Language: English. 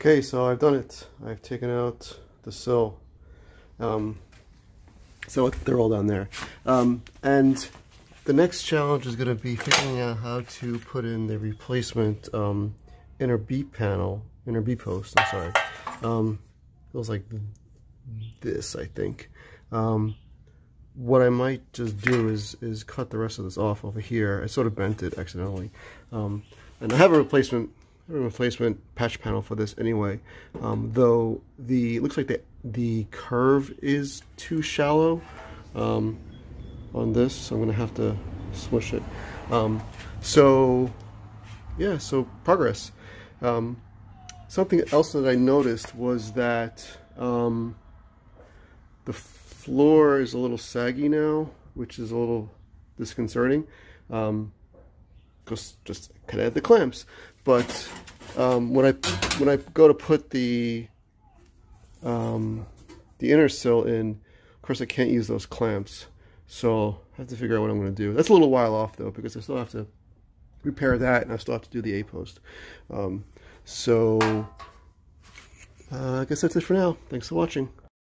Okay, so I've done it. I've taken out the sill. Um, so they're all down there. Um, and the next challenge is going to be figuring out how to put in the replacement um, inner B panel, inner B post, I'm sorry. Um, feels like this, I think. Um, what I might just do is is cut the rest of this off over here. I sort of bent it accidentally. Um, and I have a replacement replacement patch panel for this anyway. Um, though the looks like the the curve is too shallow um, on this, so I'm gonna have to smush it. Um, so yeah, so progress. Um, something else that I noticed was that um, the floor is a little saggy now, which is a little disconcerting. Um, just just of add the clamps. But um, when I when I go to put the um, the inner sill in, of course I can't use those clamps. So I have to figure out what I'm going to do. That's a little while off though because I still have to repair that and I still have to do the A-post. Um, so uh, I guess that's it for now. Thanks for watching.